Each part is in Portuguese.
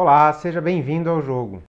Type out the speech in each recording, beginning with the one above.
Olá, seja bem-vindo ao jogo.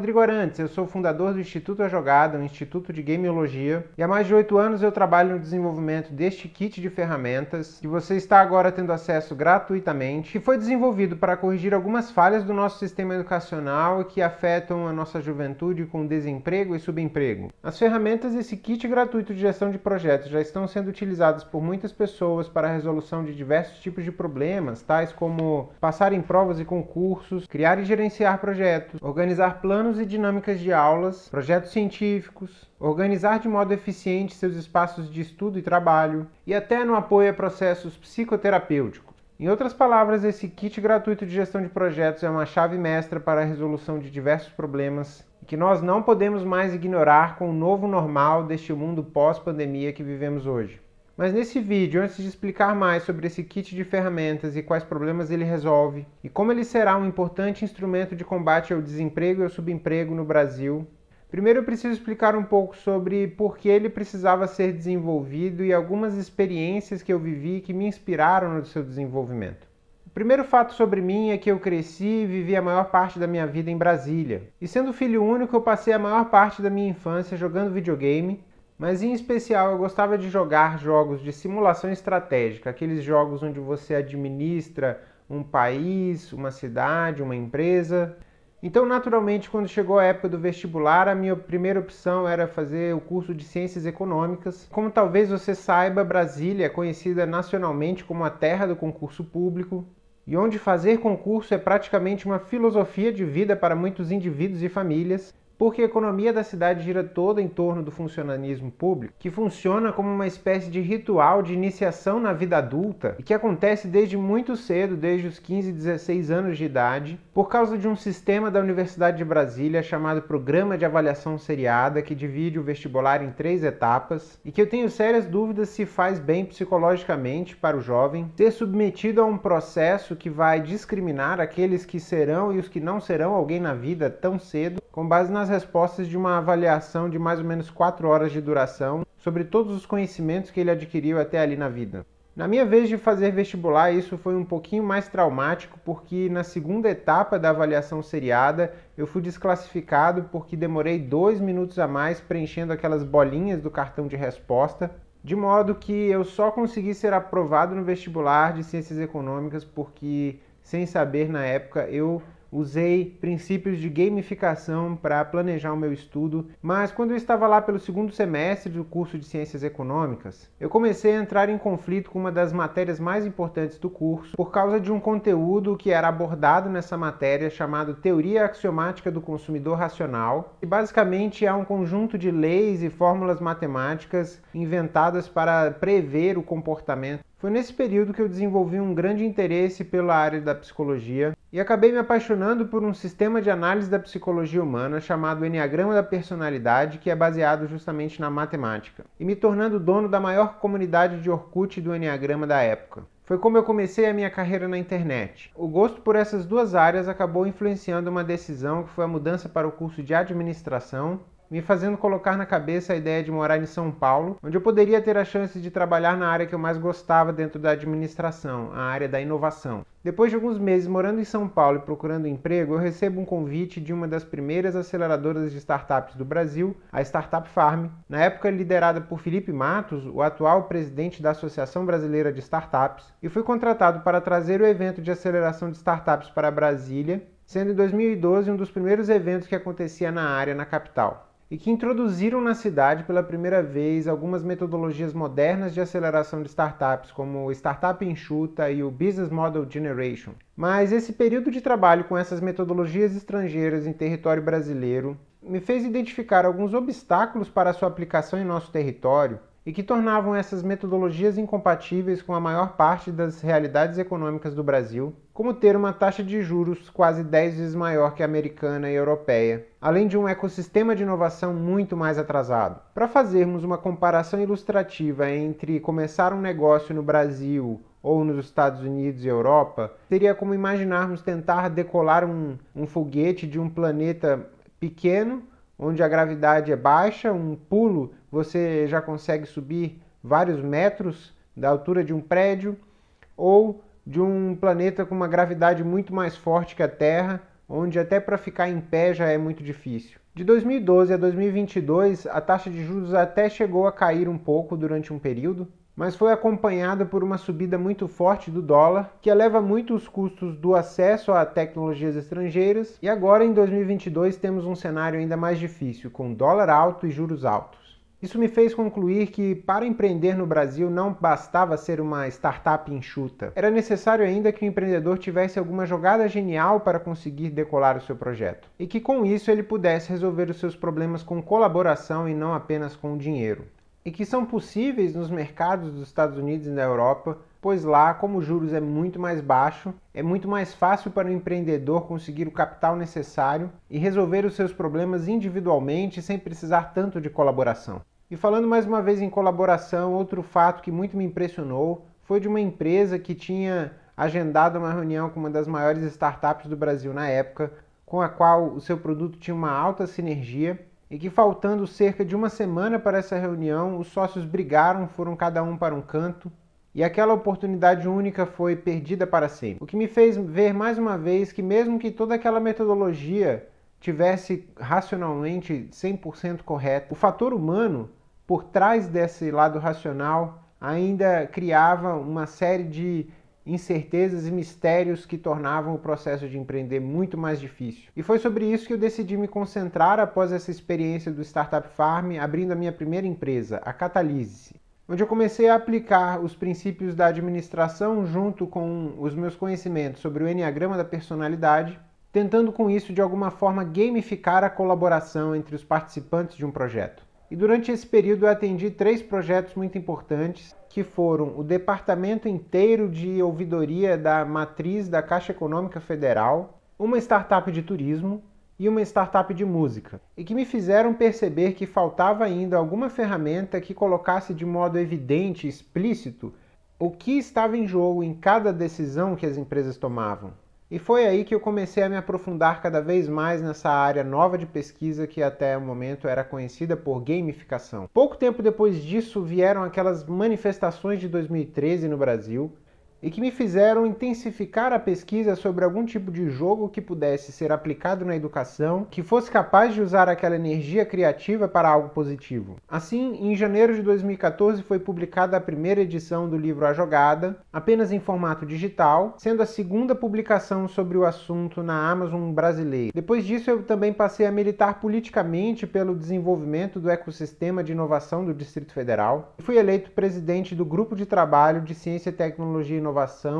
Rodrigo Arantes, eu sou fundador do Instituto A Jogada, um instituto de gameologia, e há mais de oito anos eu trabalho no desenvolvimento deste kit de ferramentas que você está agora tendo acesso gratuitamente, que foi desenvolvido para corrigir algumas falhas do nosso sistema educacional que afetam a nossa juventude com desemprego e subemprego. As ferramentas desse kit gratuito de gestão de projetos já estão sendo utilizadas por muitas pessoas para a resolução de diversos tipos de problemas, tais como passar em provas e concursos, criar e gerenciar projetos, organizar planos e dinâmicas de aulas, projetos científicos, organizar de modo eficiente seus espaços de estudo e trabalho e até no apoio a processos psicoterapêuticos. Em outras palavras, esse kit gratuito de gestão de projetos é uma chave mestra para a resolução de diversos problemas que nós não podemos mais ignorar com o novo normal deste mundo pós-pandemia que vivemos hoje. Mas nesse vídeo, antes de explicar mais sobre esse kit de ferramentas e quais problemas ele resolve, e como ele será um importante instrumento de combate ao desemprego e ao subemprego no Brasil, primeiro eu preciso explicar um pouco sobre por que ele precisava ser desenvolvido e algumas experiências que eu vivi que me inspiraram no seu desenvolvimento. O primeiro fato sobre mim é que eu cresci e vivi a maior parte da minha vida em Brasília. E sendo filho único, eu passei a maior parte da minha infância jogando videogame mas em especial eu gostava de jogar jogos de simulação estratégica, aqueles jogos onde você administra um país, uma cidade, uma empresa. Então, naturalmente, quando chegou a época do vestibular, a minha primeira opção era fazer o curso de Ciências Econômicas. Como talvez você saiba, Brasília é conhecida nacionalmente como a terra do concurso público, e onde fazer concurso é praticamente uma filosofia de vida para muitos indivíduos e famílias porque a economia da cidade gira toda em torno do funcionalismo público, que funciona como uma espécie de ritual de iniciação na vida adulta e que acontece desde muito cedo, desde os 15, 16 anos de idade, por causa de um sistema da Universidade de Brasília chamado Programa de Avaliação Seriada, que divide o vestibular em três etapas e que eu tenho sérias dúvidas se faz bem psicologicamente para o jovem ser submetido a um processo que vai discriminar aqueles que serão e os que não serão alguém na vida tão cedo, com base nas respostas de uma avaliação de mais ou menos 4 horas de duração sobre todos os conhecimentos que ele adquiriu até ali na vida. Na minha vez de fazer vestibular, isso foi um pouquinho mais traumático, porque na segunda etapa da avaliação seriada eu fui desclassificado porque demorei dois minutos a mais preenchendo aquelas bolinhas do cartão de resposta, de modo que eu só consegui ser aprovado no vestibular de Ciências Econômicas porque, sem saber na época, eu usei princípios de gamificação para planejar o meu estudo, mas quando eu estava lá pelo segundo semestre do curso de Ciências Econômicas, eu comecei a entrar em conflito com uma das matérias mais importantes do curso por causa de um conteúdo que era abordado nessa matéria chamado Teoria Axiomática do Consumidor Racional, que basicamente é um conjunto de leis e fórmulas matemáticas inventadas para prever o comportamento foi nesse período que eu desenvolvi um grande interesse pela área da psicologia e acabei me apaixonando por um sistema de análise da psicologia humana chamado Enneagrama da Personalidade, que é baseado justamente na matemática, e me tornando dono da maior comunidade de Orkut do Enneagrama da época. Foi como eu comecei a minha carreira na internet. O gosto por essas duas áreas acabou influenciando uma decisão que foi a mudança para o curso de administração me fazendo colocar na cabeça a ideia de morar em São Paulo, onde eu poderia ter a chance de trabalhar na área que eu mais gostava dentro da administração, a área da inovação. Depois de alguns meses morando em São Paulo e procurando emprego, eu recebo um convite de uma das primeiras aceleradoras de startups do Brasil, a Startup Farm, na época liderada por Felipe Matos, o atual presidente da Associação Brasileira de Startups, e fui contratado para trazer o evento de aceleração de startups para Brasília, sendo em 2012 um dos primeiros eventos que acontecia na área na capital e que introduziram na cidade pela primeira vez algumas metodologias modernas de aceleração de startups, como o Startup Enxuta e o Business Model Generation. Mas esse período de trabalho com essas metodologias estrangeiras em território brasileiro me fez identificar alguns obstáculos para a sua aplicação em nosso território e que tornavam essas metodologias incompatíveis com a maior parte das realidades econômicas do Brasil, como ter uma taxa de juros quase 10 vezes maior que a americana e europeia, além de um ecossistema de inovação muito mais atrasado. Para fazermos uma comparação ilustrativa entre começar um negócio no Brasil ou nos Estados Unidos e Europa, seria como imaginarmos tentar decolar um, um foguete de um planeta pequeno onde a gravidade é baixa, um pulo você já consegue subir vários metros da altura de um prédio, ou de um planeta com uma gravidade muito mais forte que a Terra, onde até para ficar em pé já é muito difícil. De 2012 a 2022, a taxa de juros até chegou a cair um pouco durante um período, mas foi acompanhada por uma subida muito forte do dólar, que eleva muito os custos do acesso a tecnologias estrangeiras, e agora em 2022 temos um cenário ainda mais difícil, com dólar alto e juros altos. Isso me fez concluir que para empreender no Brasil não bastava ser uma startup enxuta. Era necessário ainda que o empreendedor tivesse alguma jogada genial para conseguir decolar o seu projeto. E que com isso ele pudesse resolver os seus problemas com colaboração e não apenas com dinheiro. E que são possíveis nos mercados dos Estados Unidos e da Europa, pois lá, como o juros é muito mais baixo, é muito mais fácil para o empreendedor conseguir o capital necessário e resolver os seus problemas individualmente sem precisar tanto de colaboração. E falando mais uma vez em colaboração, outro fato que muito me impressionou foi de uma empresa que tinha agendado uma reunião com uma das maiores startups do Brasil na época, com a qual o seu produto tinha uma alta sinergia e que faltando cerca de uma semana para essa reunião, os sócios brigaram, foram cada um para um canto e aquela oportunidade única foi perdida para sempre. O que me fez ver mais uma vez que mesmo que toda aquela metodologia tivesse racionalmente 100% correta, o fator humano por trás desse lado racional ainda criava uma série de incertezas e mistérios que tornavam o processo de empreender muito mais difícil. E foi sobre isso que eu decidi me concentrar após essa experiência do Startup Farm, abrindo a minha primeira empresa, a Catalyse, onde eu comecei a aplicar os princípios da administração junto com os meus conhecimentos sobre o Enneagrama da personalidade, tentando com isso de alguma forma gamificar a colaboração entre os participantes de um projeto. E durante esse período eu atendi três projetos muito importantes, que foram o departamento inteiro de ouvidoria da matriz da Caixa Econômica Federal, uma startup de turismo e uma startup de música, e que me fizeram perceber que faltava ainda alguma ferramenta que colocasse de modo evidente, explícito, o que estava em jogo em cada decisão que as empresas tomavam. E foi aí que eu comecei a me aprofundar cada vez mais nessa área nova de pesquisa que até o momento era conhecida por gamificação. Pouco tempo depois disso vieram aquelas manifestações de 2013 no Brasil, e que me fizeram intensificar a pesquisa sobre algum tipo de jogo que pudesse ser aplicado na educação, que fosse capaz de usar aquela energia criativa para algo positivo. Assim, em janeiro de 2014 foi publicada a primeira edição do livro A Jogada, apenas em formato digital, sendo a segunda publicação sobre o assunto na Amazon brasileira. Depois disso, eu também passei a militar politicamente pelo desenvolvimento do ecossistema de inovação do Distrito Federal e fui eleito presidente do Grupo de Trabalho de Ciência, Tecnologia e Inovação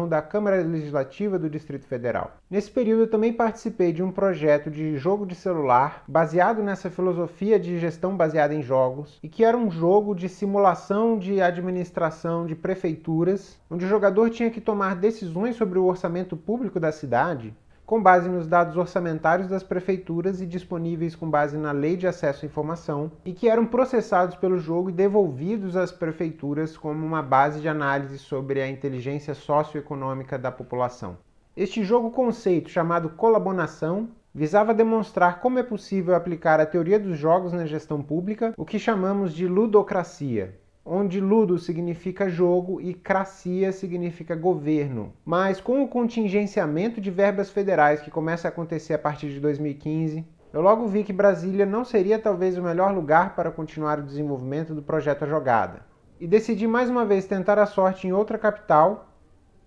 da Câmara Legislativa do Distrito Federal. Nesse período eu também participei de um projeto de jogo de celular baseado nessa filosofia de gestão baseada em jogos e que era um jogo de simulação de administração de prefeituras, onde o jogador tinha que tomar decisões sobre o orçamento público da cidade com base nos dados orçamentários das prefeituras e disponíveis com base na Lei de Acesso à Informação, e que eram processados pelo jogo e devolvidos às prefeituras como uma base de análise sobre a inteligência socioeconômica da população. Este jogo conceito, chamado colaboração, visava demonstrar como é possível aplicar a teoria dos jogos na gestão pública, o que chamamos de ludocracia onde ludo significa jogo e cracia significa governo. Mas com o contingenciamento de verbas federais que começa a acontecer a partir de 2015, eu logo vi que Brasília não seria talvez o melhor lugar para continuar o desenvolvimento do projeto A Jogada. E decidi mais uma vez tentar a sorte em outra capital,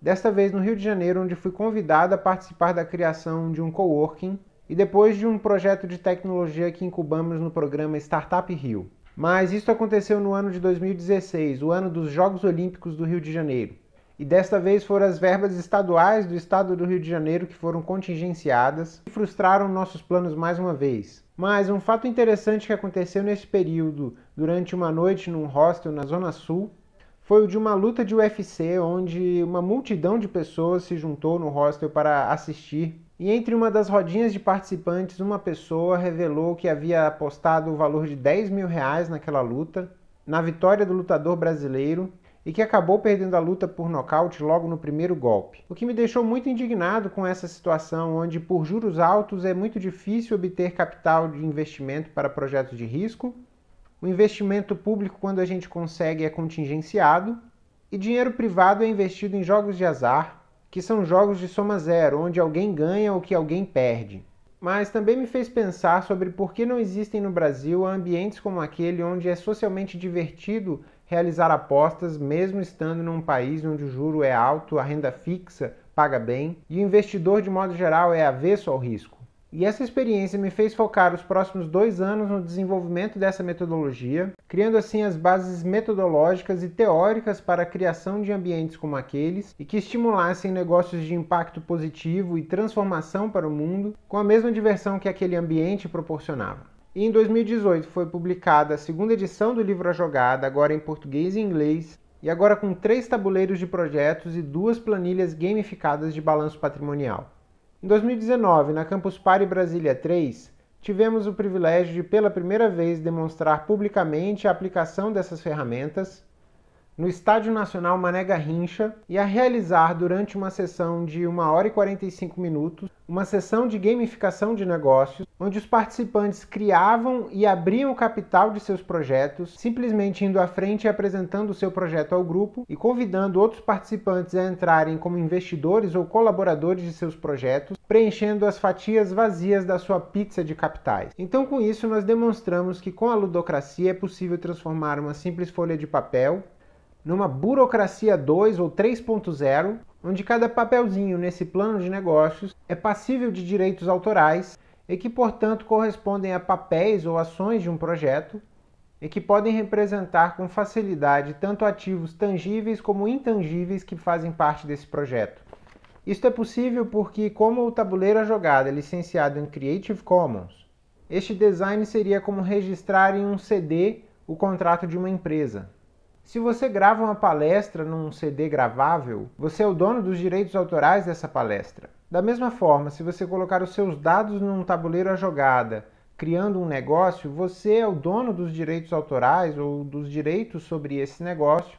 desta vez no Rio de Janeiro, onde fui convidado a participar da criação de um coworking e depois de um projeto de tecnologia que incubamos no programa Startup Rio. Mas isso aconteceu no ano de 2016, o ano dos Jogos Olímpicos do Rio de Janeiro. E desta vez foram as verbas estaduais do estado do Rio de Janeiro que foram contingenciadas e frustraram nossos planos mais uma vez. Mas um fato interessante que aconteceu nesse período, durante uma noite num hostel na Zona Sul, foi o de uma luta de UFC onde uma multidão de pessoas se juntou no hostel para assistir e entre uma das rodinhas de participantes, uma pessoa revelou que havia apostado o valor de 10 mil reais naquela luta, na vitória do lutador brasileiro, e que acabou perdendo a luta por nocaute logo no primeiro golpe. O que me deixou muito indignado com essa situação, onde por juros altos é muito difícil obter capital de investimento para projetos de risco, o investimento público, quando a gente consegue, é contingenciado, e dinheiro privado é investido em jogos de azar, que são jogos de soma zero, onde alguém ganha ou que alguém perde. Mas também me fez pensar sobre por que não existem no Brasil ambientes como aquele onde é socialmente divertido realizar apostas, mesmo estando num país onde o juro é alto, a renda fixa paga bem e o investidor, de modo geral, é avesso ao risco. E essa experiência me fez focar os próximos dois anos no desenvolvimento dessa metodologia, criando assim as bases metodológicas e teóricas para a criação de ambientes como aqueles e que estimulassem negócios de impacto positivo e transformação para o mundo com a mesma diversão que aquele ambiente proporcionava. E em 2018 foi publicada a segunda edição do livro A Jogada, agora em português e inglês, e agora com três tabuleiros de projetos e duas planilhas gamificadas de balanço patrimonial. Em 2019, na Campus Party Brasília 3, tivemos o privilégio de pela primeira vez demonstrar publicamente a aplicação dessas ferramentas no Estádio Nacional Mané Garrincha e a realizar durante uma sessão de 1 hora e 45 minutos uma sessão de gamificação de negócios, onde os participantes criavam e abriam o capital de seus projetos, simplesmente indo à frente e apresentando o seu projeto ao grupo e convidando outros participantes a entrarem como investidores ou colaboradores de seus projetos, preenchendo as fatias vazias da sua pizza de capitais. Então, com isso, nós demonstramos que com a ludocracia é possível transformar uma simples folha de papel numa burocracia 2 ou 3.0, onde cada papelzinho nesse plano de negócios é passível de direitos autorais e que, portanto, correspondem a papéis ou ações de um projeto e que podem representar com facilidade tanto ativos tangíveis como intangíveis que fazem parte desse projeto. Isto é possível porque, como o tabuleiro a jogada é licenciado em Creative Commons, este design seria como registrar em um CD o contrato de uma empresa. Se você grava uma palestra num CD gravável, você é o dono dos direitos autorais dessa palestra. Da mesma forma, se você colocar os seus dados num tabuleiro a jogada, criando um negócio, você é o dono dos direitos autorais ou dos direitos sobre esse negócio,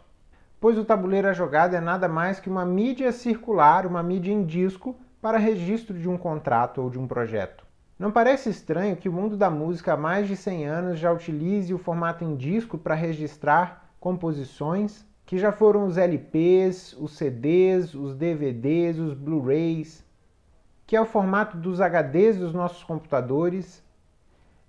pois o tabuleiro a jogada é nada mais que uma mídia circular, uma mídia em disco para registro de um contrato ou de um projeto. Não parece estranho que o mundo da música há mais de 100 anos já utilize o formato em disco para registrar composições que já foram os LPs, os CDs, os DVDs, os Blu-rays, que é o formato dos HDs dos nossos computadores.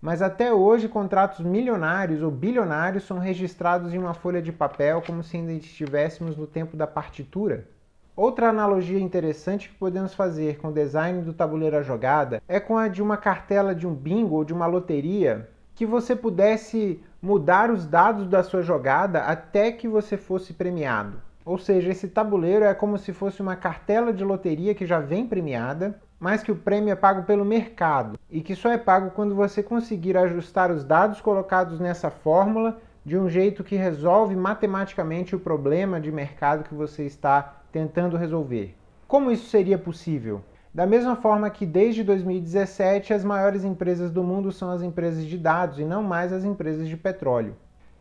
Mas até hoje, contratos milionários ou bilionários são registrados em uma folha de papel como se ainda estivéssemos no tempo da partitura. Outra analogia interessante que podemos fazer com o design do tabuleiro à jogada é com a de uma cartela de um bingo ou de uma loteria que você pudesse mudar os dados da sua jogada até que você fosse premiado. Ou seja, esse tabuleiro é como se fosse uma cartela de loteria que já vem premiada, mas que o prêmio é pago pelo mercado e que só é pago quando você conseguir ajustar os dados colocados nessa fórmula de um jeito que resolve matematicamente o problema de mercado que você está tentando resolver. Como isso seria possível? Da mesma forma que desde 2017 as maiores empresas do mundo são as empresas de dados e não mais as empresas de petróleo.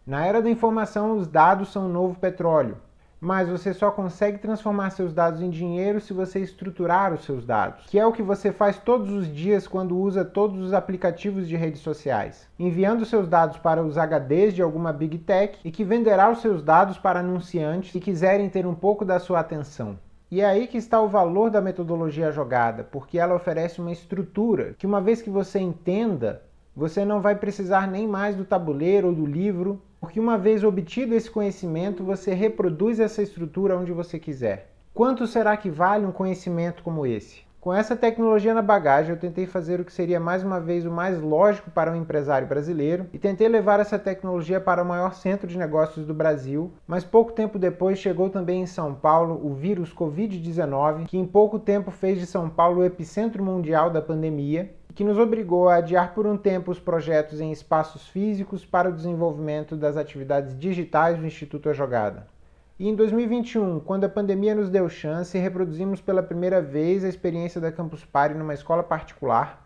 Na era da informação, os dados são o novo petróleo, mas você só consegue transformar seus dados em dinheiro se você estruturar os seus dados, que é o que você faz todos os dias quando usa todos os aplicativos de redes sociais, enviando seus dados para os HDs de alguma big tech e que venderá os seus dados para anunciantes que quiserem ter um pouco da sua atenção. E é aí que está o valor da metodologia jogada, porque ela oferece uma estrutura que, uma vez que você entenda, você não vai precisar nem mais do tabuleiro ou do livro, porque uma vez obtido esse conhecimento, você reproduz essa estrutura onde você quiser. Quanto será que vale um conhecimento como esse? Com essa tecnologia na bagagem, eu tentei fazer o que seria mais uma vez o mais lógico para um empresário brasileiro e tentei levar essa tecnologia para o maior centro de negócios do Brasil, mas pouco tempo depois chegou também em São Paulo o vírus Covid-19, que em pouco tempo fez de São Paulo o epicentro mundial da pandemia que nos obrigou a adiar por um tempo os projetos em espaços físicos para o desenvolvimento das atividades digitais do Instituto A Jogada. E em 2021, quando a pandemia nos deu chance, reproduzimos pela primeira vez a experiência da Campus Party numa escola particular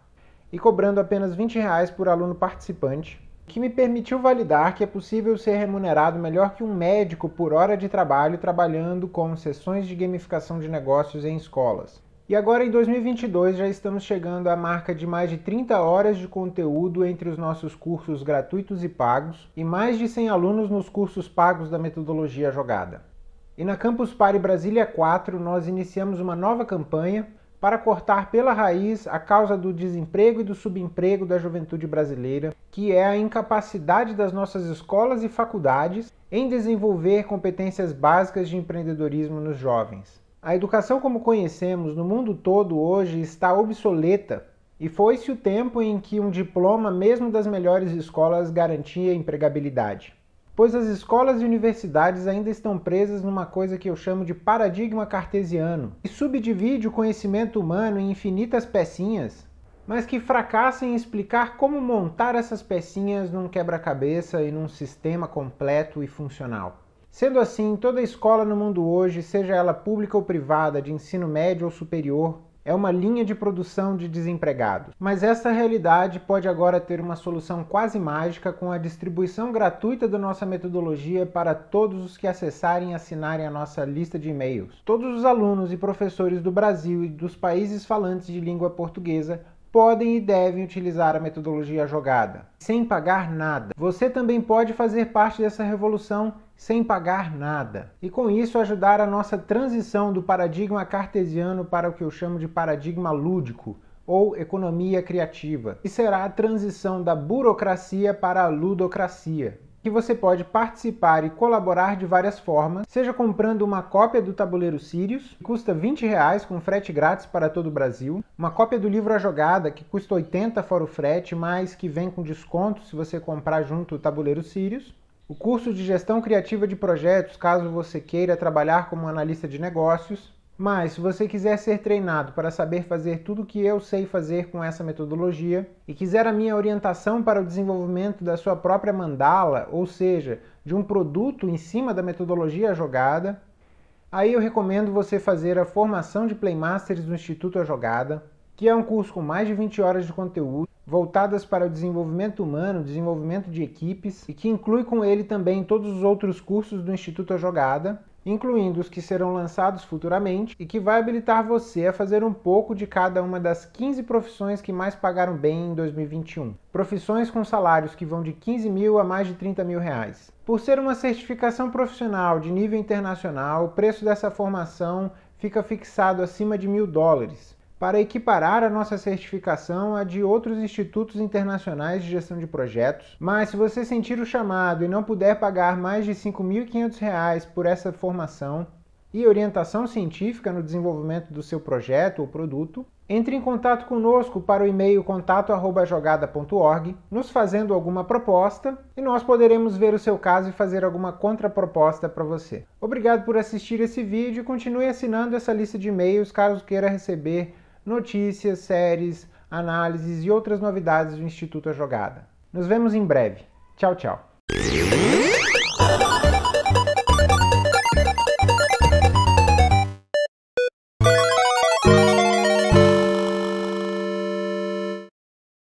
e cobrando apenas 20 reais por aluno participante. que me permitiu validar que é possível ser remunerado melhor que um médico por hora de trabalho trabalhando com sessões de gamificação de negócios em escolas. E agora em 2022 já estamos chegando à marca de mais de 30 horas de conteúdo entre os nossos cursos gratuitos e pagos e mais de 100 alunos nos cursos pagos da metodologia jogada. E na Campus Party Brasília 4 nós iniciamos uma nova campanha para cortar pela raiz a causa do desemprego e do subemprego da juventude brasileira, que é a incapacidade das nossas escolas e faculdades em desenvolver competências básicas de empreendedorismo nos jovens. A educação como conhecemos no mundo todo hoje está obsoleta e foi-se o tempo em que um diploma, mesmo das melhores escolas, garantia empregabilidade. Pois as escolas e universidades ainda estão presas numa coisa que eu chamo de paradigma cartesiano, que subdivide o conhecimento humano em infinitas pecinhas, mas que fracassa em explicar como montar essas pecinhas num quebra-cabeça e num sistema completo e funcional. Sendo assim, toda escola no mundo hoje, seja ela pública ou privada, de ensino médio ou superior, é uma linha de produção de desempregados. Mas essa realidade pode agora ter uma solução quase mágica com a distribuição gratuita da nossa metodologia para todos os que acessarem e assinarem a nossa lista de e-mails. Todos os alunos e professores do Brasil e dos países falantes de língua portuguesa podem e devem utilizar a metodologia jogada, sem pagar nada. Você também pode fazer parte dessa revolução sem pagar nada. E com isso ajudar a nossa transição do paradigma cartesiano para o que eu chamo de paradigma lúdico ou economia criativa, que será a transição da burocracia para a ludocracia, que você pode participar e colaborar de várias formas, seja comprando uma cópia do tabuleiro Sirius, que custa 20 reais com frete grátis para todo o Brasil, uma cópia do livro A Jogada, que custa 80 fora o frete, mas que vem com desconto se você comprar junto o tabuleiro Sirius, o curso de gestão criativa de projetos, caso você queira trabalhar como analista de negócios. Mas, se você quiser ser treinado para saber fazer tudo o que eu sei fazer com essa metodologia e quiser a minha orientação para o desenvolvimento da sua própria mandala, ou seja, de um produto em cima da metodologia jogada, aí eu recomendo você fazer a formação de Playmasters do Instituto A Jogada, que é um curso com mais de 20 horas de conteúdo voltadas para o desenvolvimento humano, desenvolvimento de equipes e que inclui com ele também todos os outros cursos do Instituto A Jogada, incluindo os que serão lançados futuramente e que vai habilitar você a fazer um pouco de cada uma das 15 profissões que mais pagaram bem em 2021. Profissões com salários que vão de 15 mil a mais de 30 mil reais. Por ser uma certificação profissional de nível internacional, o preço dessa formação fica fixado acima de mil dólares para equiparar a nossa certificação à de outros institutos internacionais de gestão de projetos. Mas se você sentir o chamado e não puder pagar mais de R$ 5.500 por essa formação e orientação científica no desenvolvimento do seu projeto ou produto, entre em contato conosco para o e-mail contato@jogada.org, nos fazendo alguma proposta e nós poderemos ver o seu caso e fazer alguma contraproposta para você. Obrigado por assistir esse vídeo e continue assinando essa lista de e-mails caso queira receber notícias, séries, análises e outras novidades do Instituto A Jogada. Nos vemos em breve. Tchau, tchau.